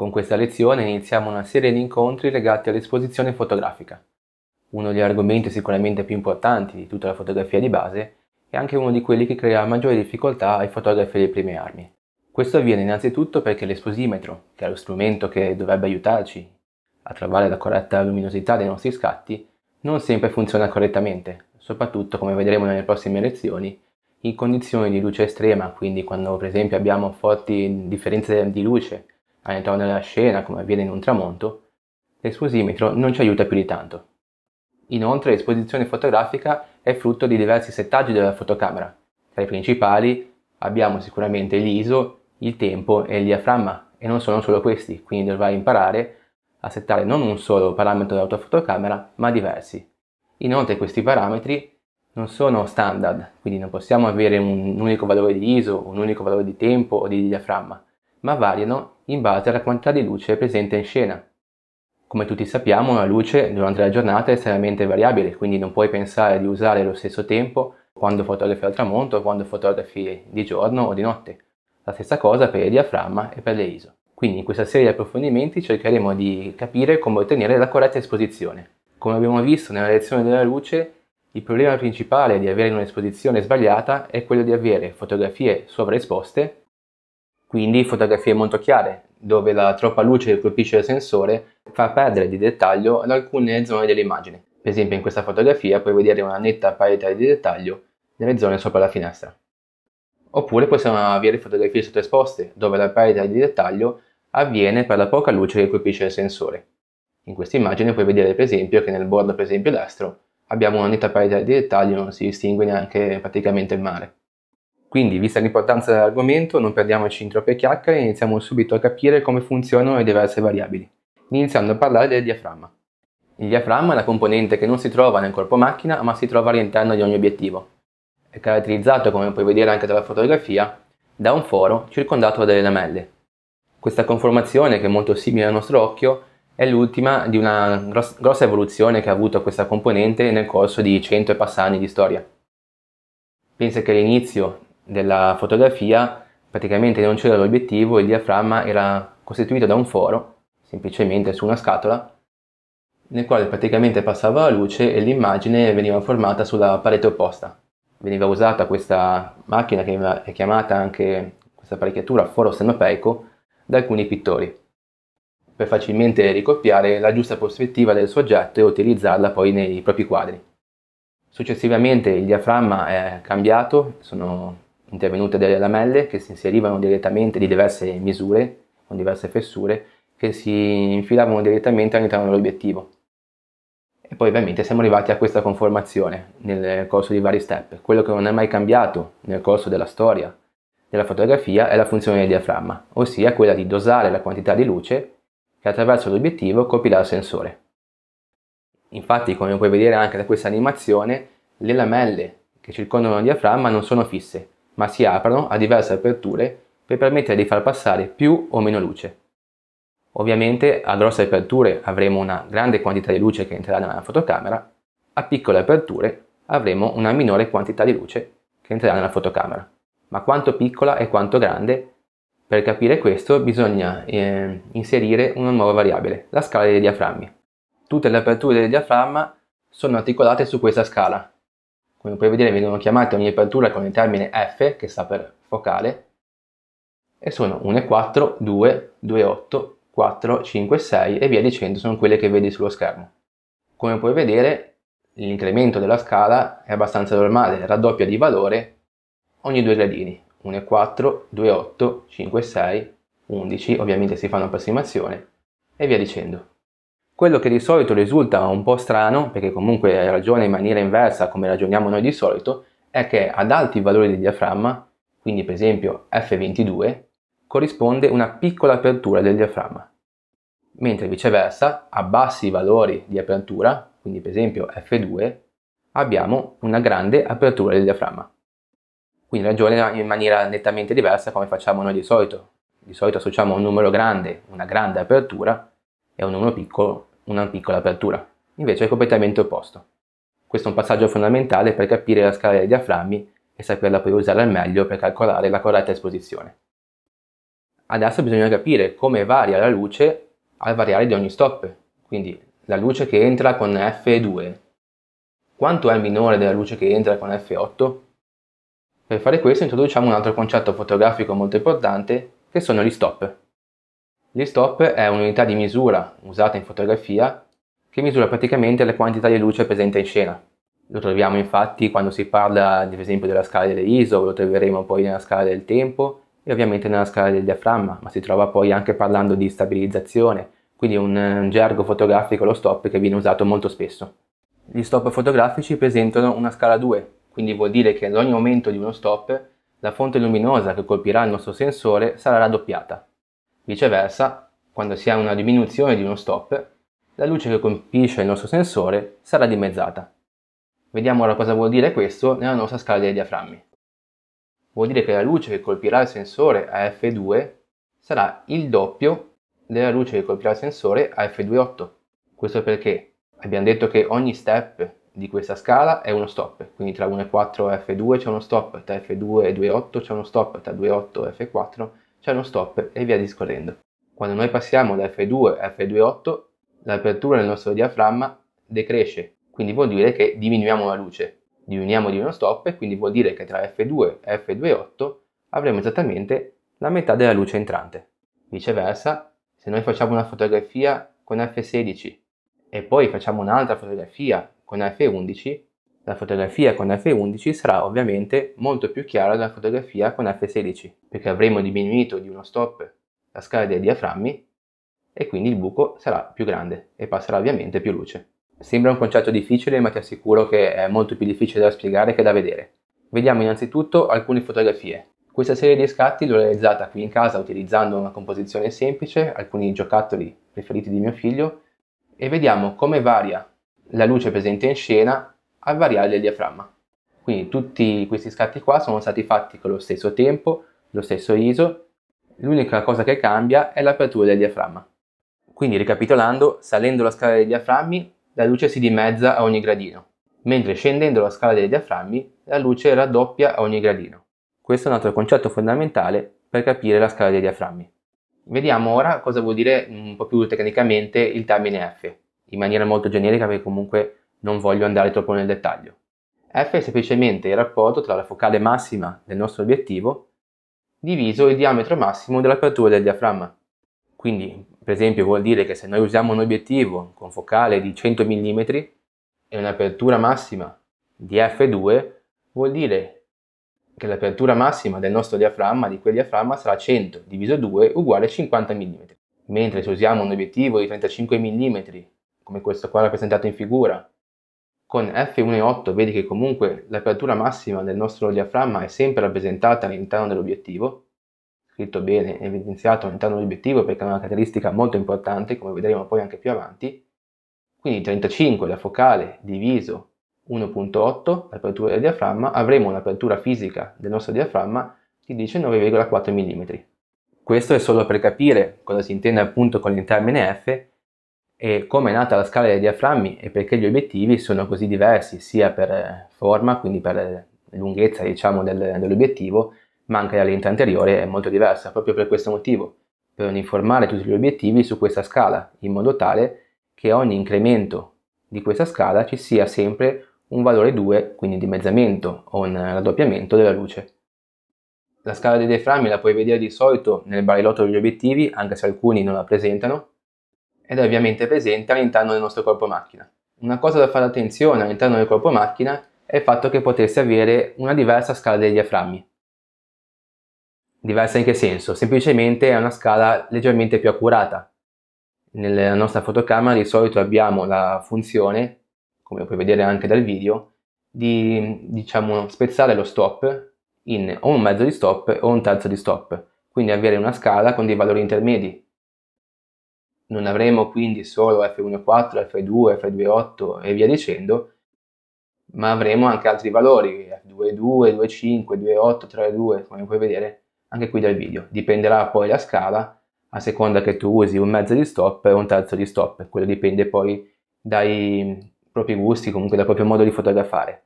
Con questa lezione iniziamo una serie di incontri legati all'esposizione fotografica. Uno degli argomenti sicuramente più importanti di tutta la fotografia di base è anche uno di quelli che crea maggiori difficoltà ai fotografi delle prime armi. Questo avviene innanzitutto perché l'esposimetro, che è lo strumento che dovrebbe aiutarci a trovare la corretta luminosità dei nostri scatti, non sempre funziona correttamente, soprattutto come vedremo nelle prossime lezioni, in condizioni di luce estrema, quindi quando per esempio abbiamo forti differenze di luce all'interno della scena, come avviene in un tramonto, l'esposimetro non ci aiuta più di tanto. Inoltre l'esposizione fotografica è frutto di diversi settaggi della fotocamera. Tra i principali abbiamo sicuramente l'ISO, il tempo e il diaframma, e non sono solo questi, quindi dovrai imparare a settare non un solo parametro della tua fotocamera, ma diversi. Inoltre questi parametri non sono standard, quindi non possiamo avere un unico valore di ISO, un unico valore di tempo o di diaframma, ma variano in base alla quantità di luce presente in scena. Come tutti sappiamo, la luce durante la giornata è estremamente variabile, quindi non puoi pensare di usare lo stesso tempo quando fotografi al tramonto o quando fotografi di giorno o di notte. La stessa cosa per il diaframma e per le ISO. Quindi in questa serie di approfondimenti cercheremo di capire come ottenere la corretta esposizione. Come abbiamo visto nella lezione della luce, il problema principale di avere un'esposizione sbagliata è quello di avere fotografie sovraesposte quindi fotografie molto chiare, dove la troppa luce che colpisce il sensore fa perdere di dettaglio ad alcune zone dell'immagine. Per esempio in questa fotografia puoi vedere una netta parità di dettaglio nelle zone sopra la finestra. Oppure possiamo avere fotografie sottoesposte, dove la parità di dettaglio avviene per la poca luce che colpisce il sensore. In questa immagine puoi vedere per esempio che nel bordo per esempio destro abbiamo una netta parità di dettaglio, non si distingue neanche praticamente il mare. Quindi, vista l'importanza dell'argomento, non perdiamoci in troppe chiacchiere e iniziamo subito a capire come funzionano le diverse variabili, iniziando a parlare del diaframma. Il diaframma è la componente che non si trova nel corpo macchina, ma si trova all'interno di ogni obiettivo. È caratterizzato, come puoi vedere anche dalla fotografia, da un foro circondato dalle lamelle. Questa conformazione, che è molto simile al nostro occhio, è l'ultima di una grossa evoluzione che ha avuto questa componente nel corso di cento e passani di storia. Pensa che all'inizio della fotografia praticamente non c'era l'obiettivo, il diaframma era costituito da un foro, semplicemente su una scatola, nel quale praticamente passava la luce e l'immagine veniva formata sulla parete opposta. Veniva usata questa macchina che è chiamata anche questa apparecchiatura foro stenopeico da alcuni pittori per facilmente ricopiare la giusta prospettiva del soggetto e utilizzarla poi nei propri quadri. Successivamente il diaframma è cambiato, sono intervenute delle lamelle che si inserivano direttamente di diverse misure, con diverse fessure, che si infilavano direttamente all'interno dell'obiettivo. E poi ovviamente siamo arrivati a questa conformazione nel corso di vari step. Quello che non è mai cambiato nel corso della storia della fotografia è la funzione del diaframma, ossia quella di dosare la quantità di luce che attraverso l'obiettivo colpirà il sensore. Infatti, come puoi vedere anche da questa animazione, le lamelle che circondano il diaframma non sono fisse, ma si aprono a diverse aperture per permettere di far passare più o meno luce. Ovviamente a grosse aperture avremo una grande quantità di luce che entrerà nella fotocamera, a piccole aperture avremo una minore quantità di luce che entrerà nella fotocamera. Ma quanto piccola e quanto grande? Per capire questo bisogna eh, inserire una nuova variabile, la scala dei diaframmi. Tutte le aperture del diaframma sono articolate su questa scala, come puoi vedere vengono chiamate ogni apertura con il termine F, che sta per focale, e sono 1,4, 2, 2,8, 4, 5, 6 e via dicendo, sono quelle che vedi sullo schermo. Come puoi vedere, l'incremento della scala è abbastanza normale, raddoppia di valore ogni due gradini, 1,4, 2,8, 5, 6, 11, ovviamente si fa un'approssimazione, e via dicendo. Quello che di solito risulta un po' strano, perché comunque ragiona in maniera inversa come ragioniamo noi di solito, è che ad alti valori di diaframma, quindi per esempio F22, corrisponde una piccola apertura del diaframma, mentre viceversa a bassi valori di apertura, quindi per esempio F2, abbiamo una grande apertura del diaframma. Quindi ragiona in maniera nettamente diversa come facciamo noi di solito. Di solito associamo un numero grande, una grande apertura, e un numero piccolo, una piccola apertura, invece è completamente opposto. Questo è un passaggio fondamentale per capire la scala dei diaframmi e saperla poi usare al meglio per calcolare la corretta esposizione. Adesso bisogna capire come varia la luce al variare di ogni stop, quindi la luce che entra con F2. Quanto è minore della luce che entra con F8? Per fare questo introduciamo un altro concetto fotografico molto importante che sono gli stop. Gli stop è un'unità di misura usata in fotografia che misura praticamente la quantità di luce presente in scena. Lo troviamo infatti quando si parla ad esempio della scala delle ISO, lo troveremo poi nella scala del tempo e ovviamente nella scala del diaframma, ma si trova poi anche parlando di stabilizzazione, quindi un, un gergo fotografico, lo stop, che viene usato molto spesso. Gli stop fotografici presentano una scala 2, quindi vuol dire che ad ogni aumento di uno stop la fonte luminosa che colpirà il nostro sensore sarà raddoppiata. Viceversa, quando si ha una diminuzione di uno stop, la luce che colpisce il nostro sensore sarà dimezzata. Vediamo ora cosa vuol dire questo nella nostra scala dei diaframmi. Vuol dire che la luce che colpirà il sensore a f2 sarà il doppio della luce che colpirà il sensore a f2.8. Questo perché abbiamo detto che ogni step di questa scala è uno stop, quindi tra 1 e 4 e F2 c'è uno stop, tra F2 e 2.8 c'è uno stop, tra 2.8 e F4 c'è uno stop e via discorrendo. Quando noi passiamo da F2 a F2.8 l'apertura del nostro diaframma decresce, quindi vuol dire che diminuiamo la luce. Diminuiamo di uno stop e quindi vuol dire che tra F2 e F2.8 avremo esattamente la metà della luce entrante. Viceversa, se noi facciamo una fotografia con F16 e poi facciamo un'altra fotografia con F11, la fotografia con F11 sarà ovviamente molto più chiara della fotografia con F16, perché avremo diminuito di uno stop la scala dei diaframmi e quindi il buco sarà più grande e passerà ovviamente più luce. Sembra un concetto difficile ma ti assicuro che è molto più difficile da spiegare che da vedere. Vediamo innanzitutto alcune fotografie. Questa serie di scatti l'ho realizzata qui in casa utilizzando una composizione semplice, alcuni giocattoli preferiti di mio figlio e vediamo come varia la luce presente in scena al variare del diaframma. Quindi tutti questi scatti qua sono stati fatti con lo stesso tempo, lo stesso ISO, l'unica cosa che cambia è l'apertura del diaframma. Quindi ricapitolando, salendo la scala dei diaframmi, la luce si dimezza a ogni gradino, mentre scendendo la scala dei diaframmi, la luce raddoppia a ogni gradino. Questo è un altro concetto fondamentale per capire la scala dei diaframmi. Vediamo ora cosa vuol dire un po' più tecnicamente il termine F in maniera molto generica perché comunque non voglio andare troppo nel dettaglio. F è semplicemente il rapporto tra la focale massima del nostro obiettivo diviso il diametro massimo dell'apertura del diaframma. Quindi, per esempio, vuol dire che se noi usiamo un obiettivo con focale di 100 mm e un'apertura massima di f2, vuol dire che l'apertura massima del nostro diaframma, di quel diaframma, sarà 100 diviso 2 uguale 50 mm. Mentre se usiamo un obiettivo di 35 mm come questo qua rappresentato in figura. Con F1.8 vedi che comunque l'apertura massima del nostro diaframma è sempre rappresentata all'interno dell'obiettivo, scritto bene, evidenziato all'interno dell'obiettivo perché è una caratteristica molto importante, come vedremo poi anche più avanti. Quindi 35 la focale diviso 1.8 l'apertura del diaframma, avremo un'apertura fisica del nostro diaframma di 19,4 mm. Questo è solo per capire cosa si intende appunto con il termine F e come è nata la scala dei diaframmi e perché gli obiettivi sono così diversi sia per eh, forma, quindi per lunghezza diciamo del, dell'obiettivo, ma anche la lente anteriore è molto diversa, proprio per questo motivo, per uniformare tutti gli obiettivi su questa scala, in modo tale che ogni incremento di questa scala ci sia sempre un valore 2, quindi dimezzamento o un raddoppiamento della luce. La scala dei diaframmi la puoi vedere di solito nel barilotto degli obiettivi, anche se alcuni non la presentano, ed è ovviamente presente all'interno del nostro corpo macchina. Una cosa da fare attenzione all'interno del corpo macchina è il fatto che potreste avere una diversa scala dei diaframmi. Diversa in che senso? Semplicemente è una scala leggermente più accurata. Nella nostra fotocamera di solito abbiamo la funzione, come puoi vedere anche dal video, di diciamo, spezzare lo stop in o un mezzo di stop o un terzo di stop, quindi avere una scala con dei valori intermedi non avremo quindi solo F1.4, F2, F2.8 e via dicendo, ma avremo anche altri valori, F2.2, 2.5, 2.8, 3.2, come puoi vedere anche qui dal video. Dipenderà poi la scala a seconda che tu usi un mezzo di stop o un terzo di stop, quello dipende poi dai propri gusti, comunque dal proprio modo di fotografare.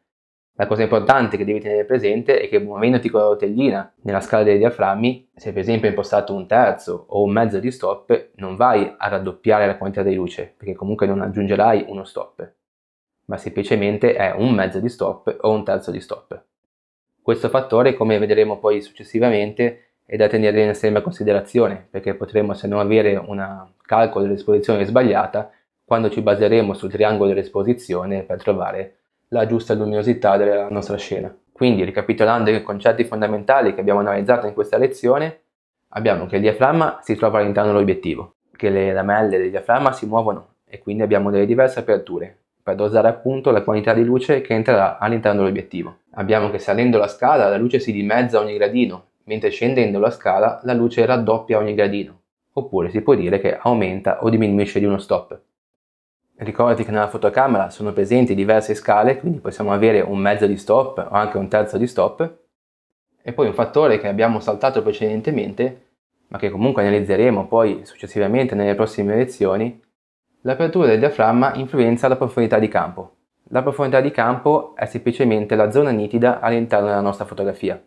La cosa importante che devi tenere presente è che muovendoti con la rotellina nella scala dei diaframmi, se per esempio hai impostato un terzo o un mezzo di stop, non vai a raddoppiare la quantità di luce, perché comunque non aggiungerai uno stop, ma semplicemente è un mezzo di stop o un terzo di stop. Questo fattore, come vedremo poi successivamente, è da tenere in estrema considerazione, perché potremo se non avere un calcolo dell'esposizione sbagliata quando ci baseremo sul triangolo dell'esposizione per trovare la giusta luminosità della nostra scena. Quindi, ricapitolando i concetti fondamentali che abbiamo analizzato in questa lezione, abbiamo che il diaframma si trova all'interno dell'obiettivo, che le lamelle del diaframma si muovono e quindi abbiamo delle diverse aperture per dosare appunto la quantità di luce che entrerà all'interno dell'obiettivo. Abbiamo che salendo la scala la luce si dimezza ogni gradino, mentre scendendo la scala la luce raddoppia ogni gradino, oppure si può dire che aumenta o diminuisce di uno stop. Ricordati che nella fotocamera sono presenti diverse scale, quindi possiamo avere un mezzo di stop o anche un terzo di stop. E poi un fattore che abbiamo saltato precedentemente, ma che comunque analizzeremo poi successivamente nelle prossime lezioni, l'apertura del diaframma influenza la profondità di campo. La profondità di campo è semplicemente la zona nitida all'interno della nostra fotografia.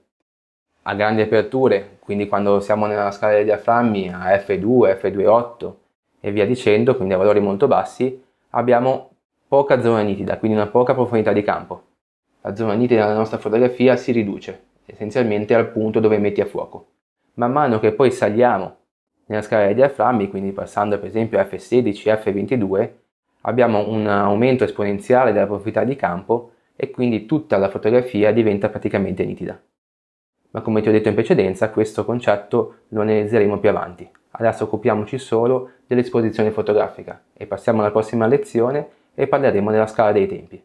A grandi aperture, quindi quando siamo nella scala dei diaframmi a f2, f2.8 e via dicendo, quindi a valori molto bassi, abbiamo poca zona nitida, quindi una poca profondità di campo. La zona nitida della nostra fotografia si riduce, essenzialmente al punto dove metti a fuoco. Man mano che poi saliamo nella scala dei diaframmi, quindi passando per esempio a F16 e F22, abbiamo un aumento esponenziale della profondità di campo e quindi tutta la fotografia diventa praticamente nitida. Ma come ti ho detto in precedenza, questo concetto lo analizzeremo più avanti. Adesso occupiamoci solo dell'esposizione fotografica e passiamo alla prossima lezione e parleremo della scala dei tempi.